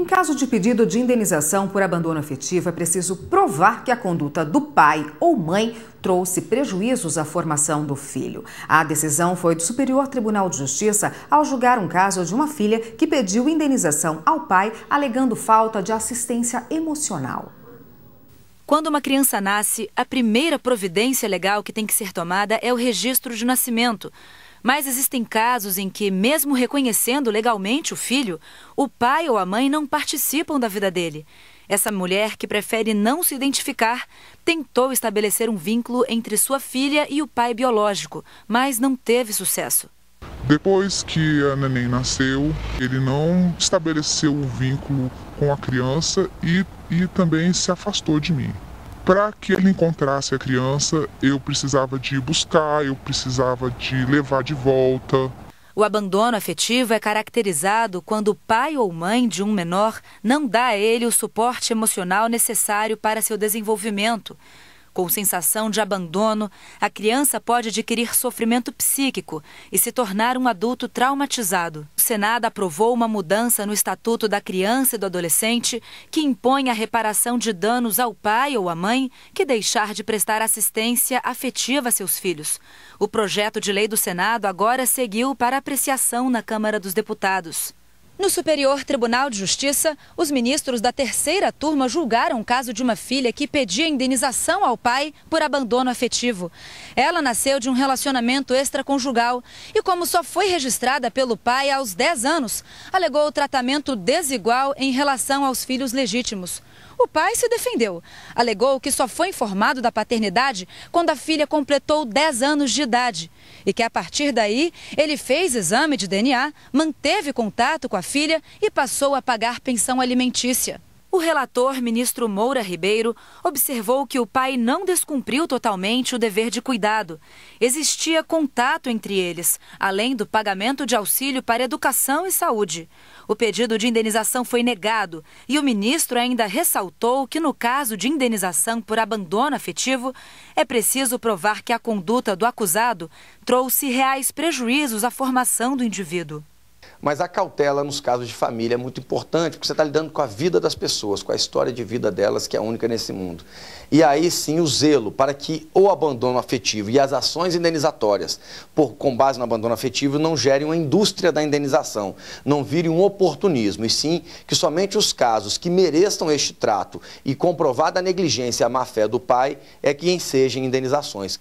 Em caso de pedido de indenização por abandono afetivo, é preciso provar que a conduta do pai ou mãe trouxe prejuízos à formação do filho. A decisão foi do Superior Tribunal de Justiça ao julgar um caso de uma filha que pediu indenização ao pai alegando falta de assistência emocional. Quando uma criança nasce, a primeira providência legal que tem que ser tomada é o registro de nascimento. Mas existem casos em que, mesmo reconhecendo legalmente o filho, o pai ou a mãe não participam da vida dele. Essa mulher, que prefere não se identificar, tentou estabelecer um vínculo entre sua filha e o pai biológico, mas não teve sucesso. Depois que a neném nasceu, ele não estabeleceu um vínculo com a criança e, e também se afastou de mim. Para que ele encontrasse a criança, eu precisava de buscar, eu precisava de levar de volta. O abandono afetivo é caracterizado quando o pai ou mãe de um menor não dá a ele o suporte emocional necessário para seu desenvolvimento. Com sensação de abandono, a criança pode adquirir sofrimento psíquico e se tornar um adulto traumatizado. O Senado aprovou uma mudança no Estatuto da Criança e do Adolescente que impõe a reparação de danos ao pai ou à mãe que deixar de prestar assistência afetiva a seus filhos. O projeto de lei do Senado agora seguiu para apreciação na Câmara dos Deputados. No Superior Tribunal de Justiça, os ministros da terceira turma julgaram o caso de uma filha que pedia indenização ao pai por abandono afetivo. Ela nasceu de um relacionamento extraconjugal e, como só foi registrada pelo pai aos 10 anos, alegou tratamento desigual em relação aos filhos legítimos. O pai se defendeu. Alegou que só foi informado da paternidade quando a filha completou 10 anos de idade e que a partir daí ele fez exame de DNA, manteve contato com a filha e passou a pagar pensão alimentícia. O relator, ministro Moura Ribeiro, observou que o pai não descumpriu totalmente o dever de cuidado. Existia contato entre eles, além do pagamento de auxílio para educação e saúde. O pedido de indenização foi negado e o ministro ainda ressaltou que, no caso de indenização por abandono afetivo, é preciso provar que a conduta do acusado trouxe reais prejuízos à formação do indivíduo. Mas a cautela nos casos de família é muito importante, porque você está lidando com a vida das pessoas, com a história de vida delas, que é única nesse mundo. E aí sim o zelo para que o abandono afetivo e as ações indenizatórias, por, com base no abandono afetivo, não gerem uma indústria da indenização, não virem um oportunismo, e sim que somente os casos que mereçam este trato e comprovada a negligência e a má-fé do pai é que ensejam indenizações.